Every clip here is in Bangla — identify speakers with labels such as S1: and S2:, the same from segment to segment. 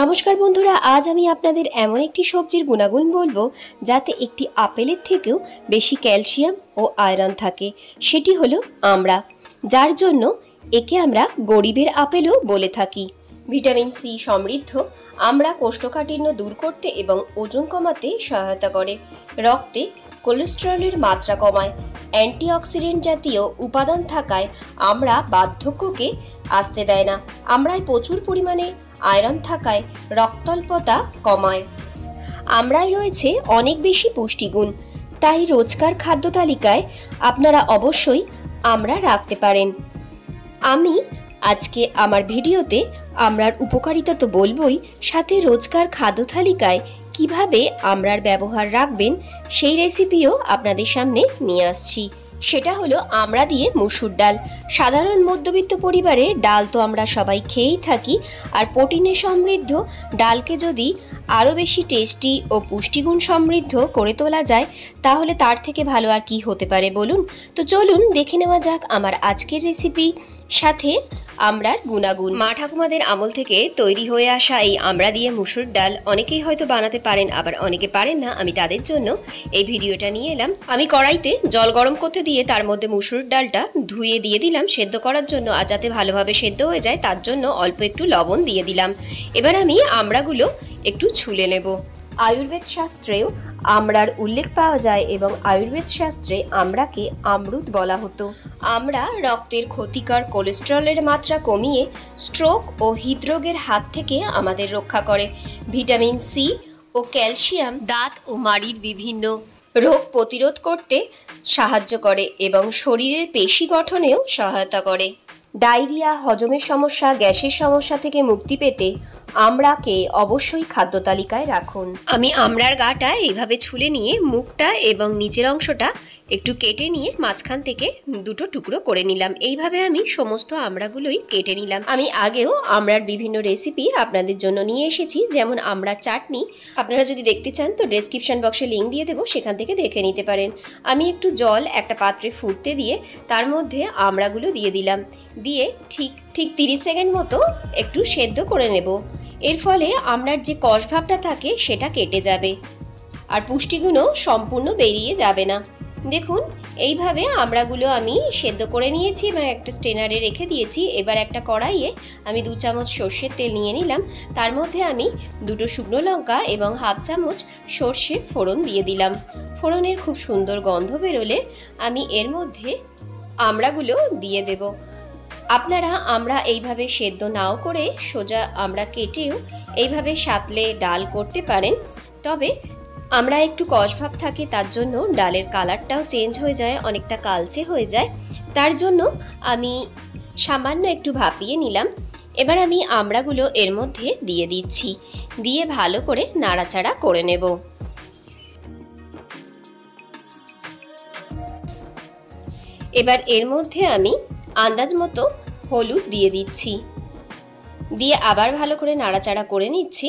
S1: নমস্কার বন্ধুরা, আজ আমি আপনাদের এমন একটি সবজির গুণাগুণ বলব, যাতে একটি আপেলের থেকেও বেশি ক্যালসিয়াম ও আয়রন থাকে। সেটি হলো আমড়া যার জন্য একে আমরা গরিবের আপেলও বলে থাকি। ভিটামিন সি সমৃদ্ধ, আমরা কোষ্ঠকাঠিন্য দূর করতে এবং ওজন কমাতে সহায়তা করে। রক্তে কোলেস্টেরলের মাত্রা কমায়। অ্যান্টিঅক্সিডেন্ট জাতীয় উপাদান থাকায় আমরা বার্ধক্যকে আসতে দেয় না। আমরায় প্রচুর পরিমাণে আয়রন থাকায় রক্তল্পতা কমায়। আমরাই রয়েছে অনেক বেশি পুষ্টিগুণ, তাই রোজকার খাদ্য তালিকায় আপনারা অবশ্যই আমরা রাখতে পারেন। আমি আজকে আমার ভিডিওতে আমরার উপকারিতা তো বলবই, সাথে রোজকার খাদ্য তালিকায় কীভাবে আমরার ব্যবহার রাখবেন সেই রেসিপিও আপনাদের সামনে নিয়ে আসছি। সেটা হলো আমরা দিয়ে মুসুর ডাল। সাধারণ মধ্যবিত্ত পরিবারে ডাল তো আমরা সবাই খেয়েই থাকি, আর প্রোটিনে সমৃদ্ধ, ডালকে যদি আরও বেশি টেস্টি ও পুষ্টিগুণ সমৃদ্ধ করে তোলা যায়, তাহলে তার থেকে ভালো আর কি হতে পারে বলুন? তো চলুন দেখে নেওয়া যাক আমার আজকের রেসিপি সাথে আমরার গুণাগুণ। মা ঠাকুমাদের আমল থেকে তৈরি হয়ে আসা এই আমড়া দিয়ে মুসুর ডাল অনেকেই হয়তো বানাতে পারেন, আবার অনেকে পারেন না, আমি তাদের জন্য এই ভিডিওটা নিয়ে এলাম। আমি কড়াইতে জল গরম করতে দিয়ে তার মধ্যে মুসুর ডালটা ধুয়ে দিয়ে দিলাম সেদ্ধ করার জন্য, আর যাতে ভালোভাবে সেদ্ধ হয়ে যায় তার জন্য অল্প একটু লবণ দিয়ে দিলাম। এবার আমি আমড়াগুলো একটু ছুলে নেব। আয়ুর্বেদ শাস্ত্রেও আমড়ার উল্লেখ পাওয়া যায় এবং আয়ুর্বেদ শাস্ত্রে আমড়াকে আমরুদ বলা হতো। আমরা রক্তের ক্ষতিকর কোলেস্টেরলের মাত্রা কমিয়ে স্ট্রোক ও হৃদরোগের হাত থেকে আমাদের রক্ষা করে। ভিটামিন সি ও ক্যালসিয়াম দাঁত ও মাড়ির বিভিন্ন রোগ প্রতিরোধ করতে সাহায্য করে এবং শরীরের পেশি গঠনেও সহায়তা করে। ডায়রিয়া, হজমের সমস্যা, গ্যাসের সমস্যা থেকে মুক্তি পেতে আমড়াকে অবশ্যই খাদ্য তালিকায় রাখুন। আমি আমড়ার গাটা এইভাবে ছুলে নিয়ে মুখটা এবং নিচের অংশটা একটু কেটে নিয়ে মাঝখান থেকে দুটো টুকরো করে নিলাম। এইভাবে আমি সমস্ত আমড়াগুলোই কেটে নিলাম। আমি আগেও আমড়ার বিভিন্ন রেসিপি আপনাদের জন্য নিয়ে এসেছি। যেমন আমড়ার চাটনি। আপনারা যদি দেখতে চান তো ডেসক্রিপশন বক্সে লিঙ্ক দিয়ে দেবো, সেখান থেকে দেখে নিতে পারেন। আমি একটু জল একটা পাত্রে ফুটতে দিয়ে তার মধ্যে আমড়াগুলো দিয়ে দিলাম। দিয়ে ঠিক ঠিক তিরিশ সেকেন্ড মতো একটু সেদ্ধ করে নেব। এর ফলে আমরার যে কষভাবটা থাকে, সেটা কেটে যাবে। আর পুষ্টিগুণও সম্পূর্ণ বেরিয়ে যাবে না। দেখুন, এইভাবে আমড়াগুলো আমি সেদ্ধ করে নিয়েছি এবং একটা স্টেনারে রেখে দিয়েছি। এবার একটা কড়াইয়ে আমি দু চামচ সর্ষের তেল নিয়ে নিলাম। তার মধ্যে আমি দুটো শুকনো লঙ্কা এবং হাফ চামচ সর্ষে ফোড়ন দিয়ে দিলাম। ফোড়নের খুব সুন্দর গন্ধ বেরোলে আমি এর মধ্যে আমড়াগুলো দিয়ে দেব। আপনারা আমরা এইভাবে সেদ্ধ নাও করে সোজা আমরা কেটেও এইভাবে সাতলে ডাল করতে পারেন। তবে আমরা একটু কষভাব থাকে তার জন্য ডালের কালারটাও চেঞ্জ হয়ে যায়, অনেকটা কালচে হয়ে যায়। তার জন্য আমি সামান্য একটু ভাপিয়ে নিলাম। এবার আমি আমড়াগুলো এর মধ্যে দিয়ে দিচ্ছি। দিয়ে ভালো করে নাড়াচাড়া করে নেব। এবার এর মধ্যে আমি আন্দাজ মতো হলুদ দিয়ে দিচ্ছি। দিয়ে আবার ভালো করে নাড়াচাড়া করে নিচ্ছি।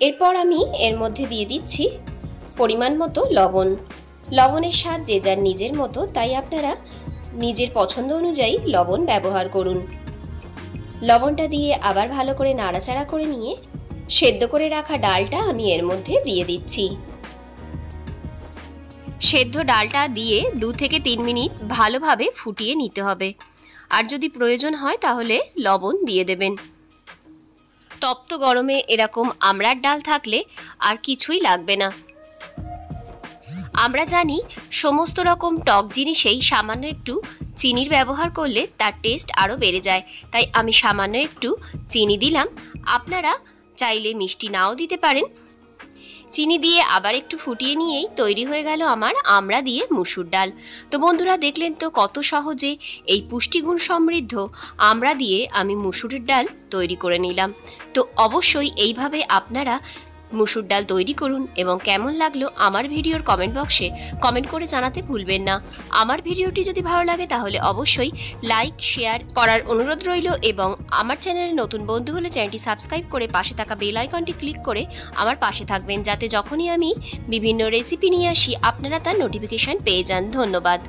S1: এরপর আমি এর মধ্যে দিয়ে দিচ্ছি পরিমাণ মতো লবণ। লবণের স্বাদ যে যার নিজের মতো, তাই আপনারা নিজের পছন্দ অনুযায়ী লবণ ব্যবহার করুন। লবণটা দিয়ে আবার ভালো করে নাড়াচাড়া করে নিয়ে সেদ্ধ করে রাখা ডালটা আমি এর মধ্যে দিয়ে দিচ্ছি। সেদ্ধ ডালটা দিয়ে দু থেকে তিন মিনিট ভালোভাবে ফুটিয়ে নিতে হবে। আর যদি প্রয়োজন হয় তাহলে লবণ দিয়ে দেবেন। তপ্ত গরমে এরকম আমড়ার ডাল থাকলে আর কিছুই লাগবে না। আমরা জানি সমস্ত রকম টক জিনিসেই সামান্য একটু চিনির ব্যবহার করলে তার টেস্ট আরও বেড়ে যায়। তাই আমি সামান্য একটু চিনি দিলাম। আপনারা চাইলে মিষ্টি নাও দিতে পারেন। চিনি দিয়ে আবার একটু ফুটিয়ে নিয়েই তৈরি হয়ে গেল আমার আমড়া দিয়ে মুসুর ডাল। তো বন্ধুরা, দেখলেন তো কত সহজে এই পুষ্টিগুণ সমৃদ্ধ আমড়া দিয়ে আমি মুসুরের ডাল তৈরি করে নিলাম। তো অবশ্যই এইভাবে আপনারা মুসুর ডাল তৈরি করুন এবং কেমন লাগল আমার ভিডিওর কমেন্ট বক্সে কমেন্ট করে জানাতে ভুলবেন না। আমার ভিডিওটি যদি ভালো লাগে তাহলে অবশ্যই লাইক শেয়ার করার অনুরোধ রইল এবং আমার চ্যানেলে নতুন বন্ধু হলে চ্যানেলটি সাবস্ক্রাইব করে পাশে থাকা বেল আইকনটি ক্লিক করে আমার পাশে থাকবেন, যাতে যখনই আমি বিভিন্ন রেসিপি নিয়ে আসি আপনারা তার নোটিফিকেশান পেয়ে যান। ধন্যবাদ।